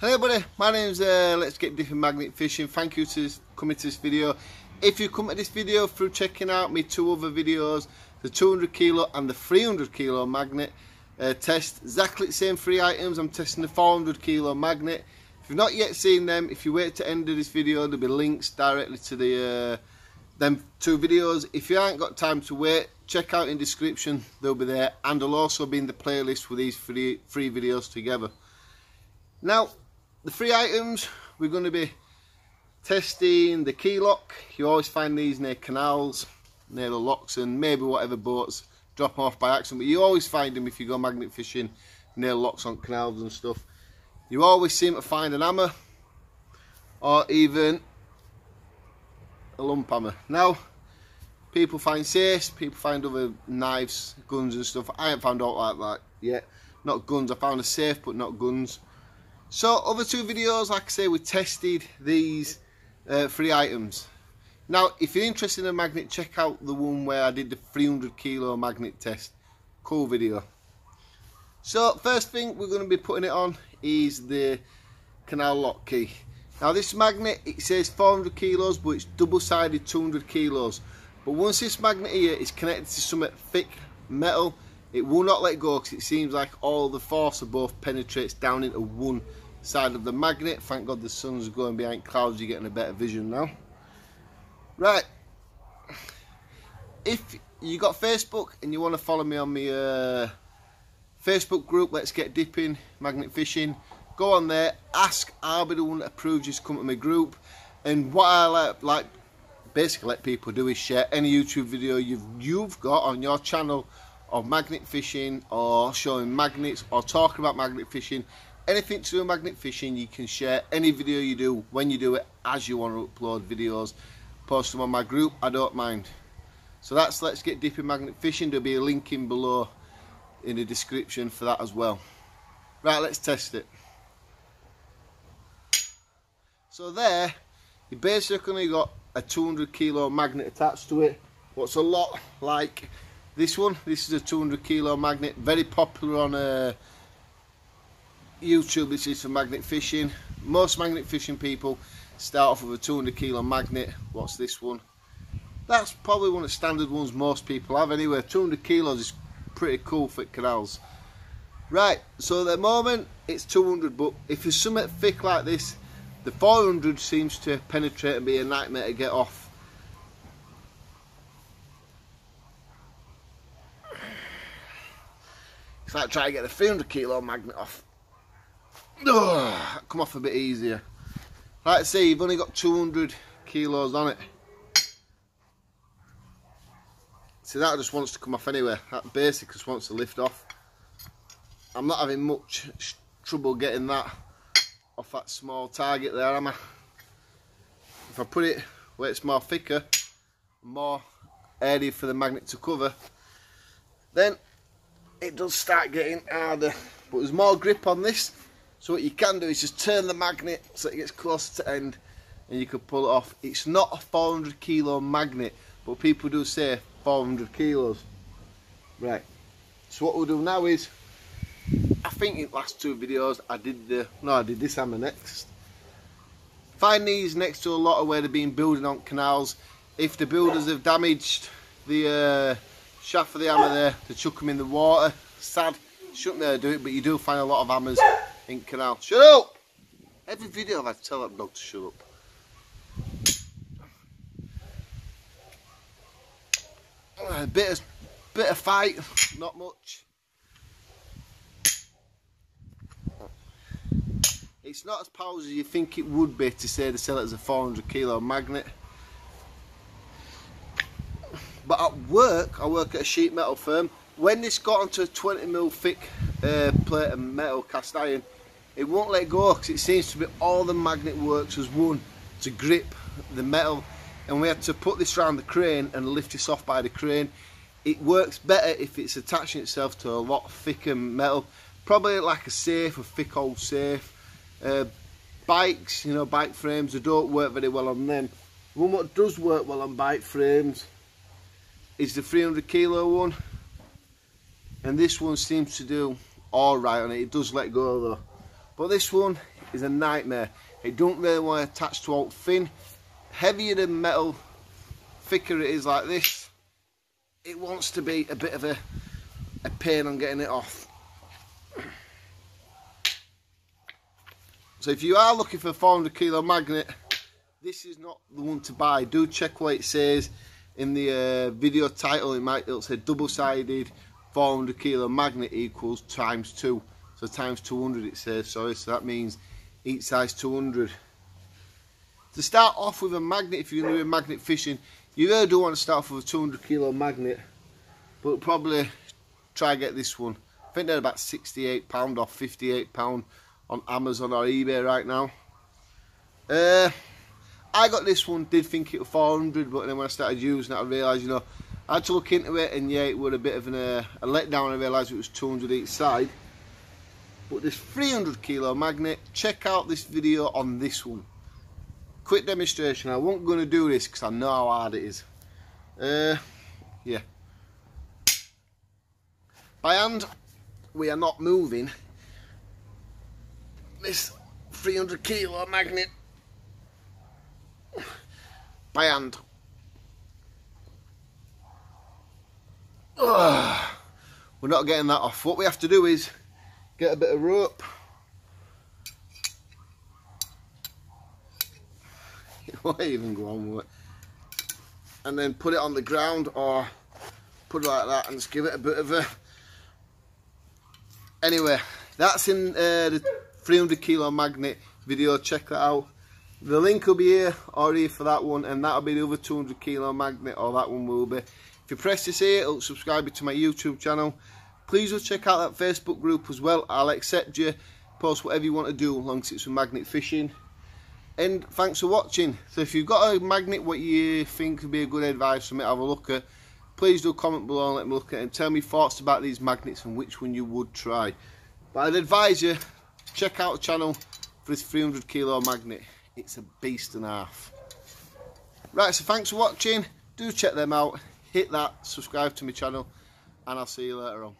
Hello everybody, my name's uh, Let's Get Dipping Magnet Fishing. Thank you to coming to this video. If you come to this video through checking out my two other videos, the 200 kilo and the 300 kilo magnet uh, test, exactly the same three items. I'm testing the 400 kilo magnet. If you've not yet seen them, if you wait to end of this video, there'll be links directly to the uh, them two videos. If you haven't got time to wait, check out in description, they'll be there, and they'll also be in the playlist with these three, three videos together. Now, the three items, we're going to be testing the key lock. You always find these near canals, near the locks, and maybe whatever boats drop off by accident, but you always find them if you go magnet fishing near locks on canals and stuff. You always seem to find an hammer, or even a lump hammer. Now, people find safes, people find other knives, guns and stuff. I haven't found out like that yet. Not guns, I found a safe but not guns. So other two videos, like I say, we tested these uh, three items. Now, if you're interested in a magnet, check out the one where I did the 300 kilo magnet test. Cool video. So first thing we're going to be putting it on is the canal lock key. Now this magnet, it says 400 kilos, but it's double-sided 200 kilos. But once this magnet here is connected to some thick metal, it will not let go because it seems like all the force of both penetrates down into one side of the magnet. Thank God the sun's going behind clouds, you're getting a better vision now. Right. If you got Facebook and you want to follow me on my uh, Facebook group, Let's Get Dipping, Magnet Fishing, go on there, ask, I'll be the one that approves you to come to my group. And what I like, like basically let people do is share any YouTube video you've, you've got on your channel of magnet fishing or showing magnets or talking about magnet fishing. Anything to do with magnet fishing, you can share any video you do when you do it as you want to upload videos. Post them on my group, I don't mind. So that's Let's Get Dipping Magnet Fishing. There'll be a link in below in the description for that as well. Right, let's test it. So there, you basically got a 200 kilo magnet attached to it. What's a lot like this one. This is a 200 kilo magnet, very popular on uh, YouTube. This is for magnet fishing. Most magnet fishing people start off with a 200 kilo magnet. What's this one? That's probably one of the standard ones most people have anyway. 200 kilos is pretty cool for canals. Right, so at the moment it's 200, but if it's something thick like this, the 400 seems to penetrate and be a nightmare to get off. It's like trying to get the 300 kilo magnet off. Come off a bit easier. Like I say, you've only got 200 kilos on it. See, that just wants to come off anyway. That basic just wants to lift off. I'm not having much trouble getting that off that small target there, am I? If I put it where it's more thicker, more area for the magnet to cover, then it does start getting harder. But there's more grip on this, so what you can do is just turn the magnet so it gets closer to end and you can pull it off. It's not a 400 kilo magnet, but people do say 400 kilos. Right, so what we'll do now is I think in the last two videos I did the no I did this hammer next. Find these next to a lot of where they've been building on canals. If the builders have damaged the uh, shaft of the hammer there, to chuck them in the water. Sad, shouldn't they do it, but you do find a lot of hammers in canal. Shut up! Every video to tell that dog to shut up. A bit of, bit of fight, not much. It's not as powerful as you think it would be to say they sell it as a 400 kilo magnet. But at work, I work at a sheet metal firm. When this got onto a 20 mil thick uh, plate of metal cast iron, it won't let go because it seems to be all the magnet works as one to grip the metal. And we had to put this around the crane and lift this off by the crane. It works better if it's attaching itself to a lot thicker metal, probably like a safe, a thick old safe. Uh, bikes, you know, bike frames, they don't work very well on them. One what does work well on bike frames is the 300 kilo one. And this one seems to do alright on it. It does let go though. But this one, is a nightmare. It don't really want to attach to out thin. Heavier than metal, thicker it is like this. It wants to be a bit of a, a pain on getting it off. So if you are looking for a 400 kilo magnet, this is not the one to buy. Do check what it says in the uh, video title. It might it'll say double-sided 400 kilo magnet equals times two. So times 200 it says. Sorry, so that means each size 200. To start off with a magnet, if you're going to do magnet fishing, you really do want to start off with a 200 kilo magnet, but probably try get this one. I think they're about 68 pound or 58 pound on Amazon or eBay right now. Uh, I got this one, did think it was 400, but then when I started using it, I realised, you know, I had to look into it, and yeah, it was a bit of an, uh, a letdown. I realised it was 200 each side. But this 300 kilo magnet, check out this video on this one. Quick demonstration. I won't going to do this because I know how hard it is. Uh, yeah. By hand, we are not moving this 300 kilo magnet by hand. Ugh. We're not getting that off. What we have to do is get a bit of rope. Won't even go on with it. And then put it on the ground or put it like that and just give it a bit of a... Anyway, that's in uh, the 300 kilo magnet video. Check that out. The link will be here here for that one and that'll be the other 200 kilo magnet or that one will be. If you press this here, it'll subscribe you to my YouTube channel. Please do check out that Facebook group as well. I'll accept you. Post whatever you want to do long as it's with magnet fishing. And thanks for watching. So if you've got a magnet what you think would be a good advice for me to have a look at, please do comment below and let me look at it and tell me thoughts about these magnets and which one you would try. But I'd advise you, check out the channel for this 300 kilo magnet it's a beast and a half. Right, so thanks for watching. Do check them out. Hit that, subscribe to my channel, and I'll see you later on.